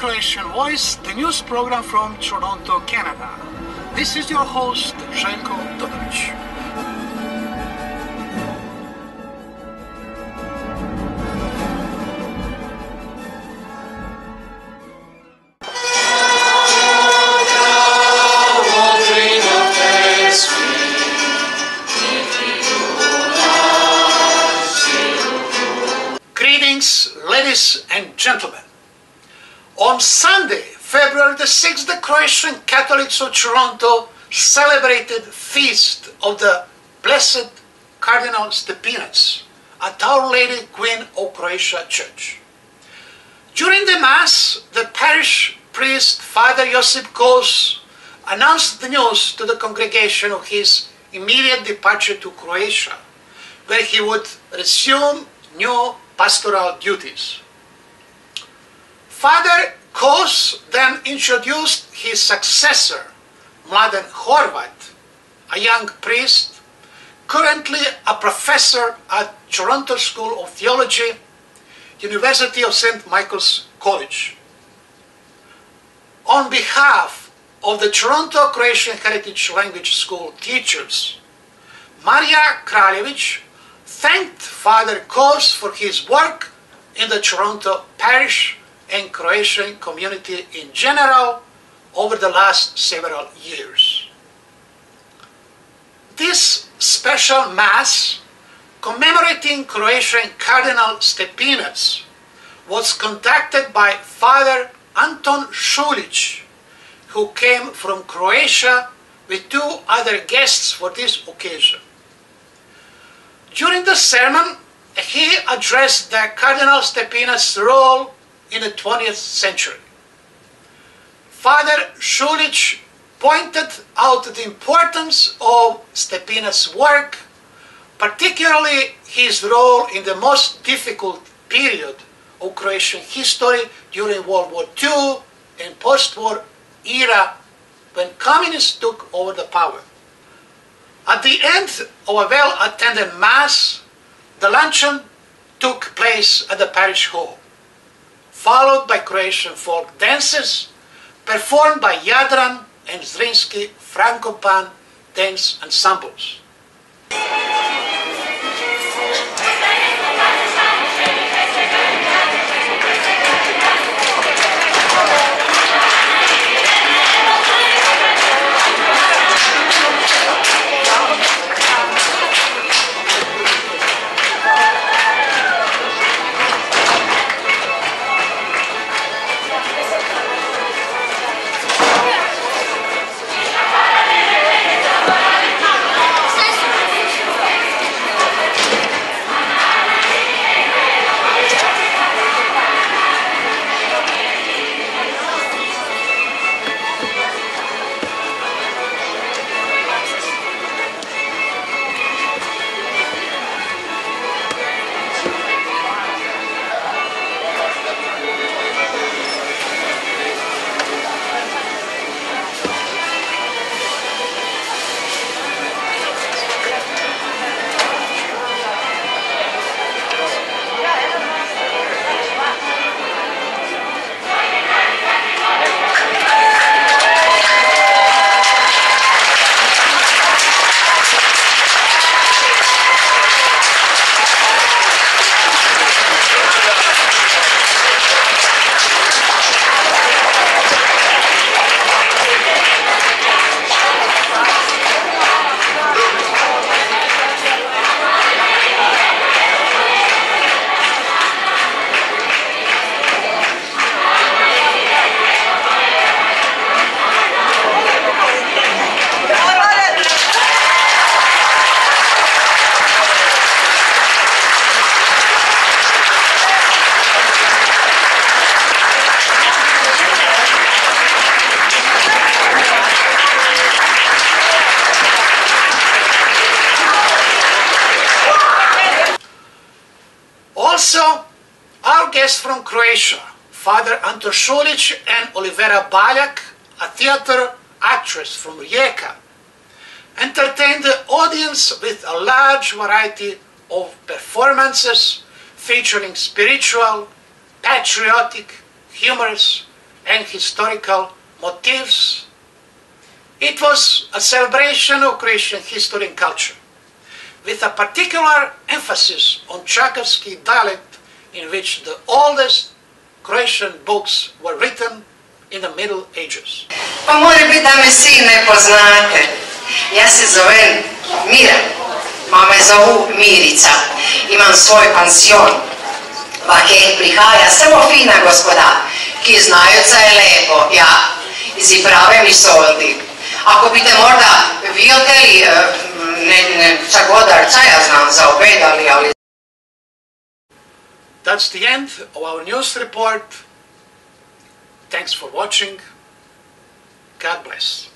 Croatian Voice, the news program from Toronto, Canada. This is your host, Željko Todorić. Greetings, ladies and gentlemen. On Sunday, February the 6th, the Croatian Catholics of Toronto celebrated feast of the Blessed Cardinal Stepinac at Our Lady Queen of Croatia Church. During the Mass, the parish priest, Father Josip Kos, announced the news to the congregation of his immediate departure to Croatia, where he would resume new pastoral duties. Father Kos then introduced his successor, Mladen Horvat, a young priest, currently a professor at Toronto School of Theology, University of St. Michael's College. On behalf of the Toronto Croatian Heritage Language School teachers, Marija Kraljević thanked Father Kos for his work in the Toronto parish and Croatian community in general over the last several years. This special Mass commemorating Croatian Cardinal Stepinac was conducted by Father Anton Šuljić, who came from Croatia with two other guests for this occasion. During the sermon, he addressed the Cardinal Stepinac's role in the 20th century. Father Šuljić pointed out the importance of Stepinac's work, particularly his role in the most difficult period of Croatian history during World War II and post-war era when communists took over the power. At the end of a well-attended mass, the luncheon took place at the parish hall, followed by Croatian folk dances performed by Jadran and Zrinski Frankopan dance ensembles. Also, our guests from Croatia, Father Anton Šuljić and Olivera Baljak, a theater actress from Rijeka, entertained the audience with a large variety of performances featuring spiritual, patriotic, humorous, and historical motifs. It was a celebration of Croatian history and culture, with a particular emphasis on Čakavski dialect in which the oldest Croatian books were written in the Middle Ages. Pa mora biti da me svi ne poznate. Ja se zovem Mira. Mama je zovu Mirica. Imam svoj pansion. Vake prihaja samo fina gospoda, ki znajo, co je lepo. Ja, si prave mi soldi. Ako bi te morda vi oteli, eh, That's the end of our news report. Thanks for watching. God bless.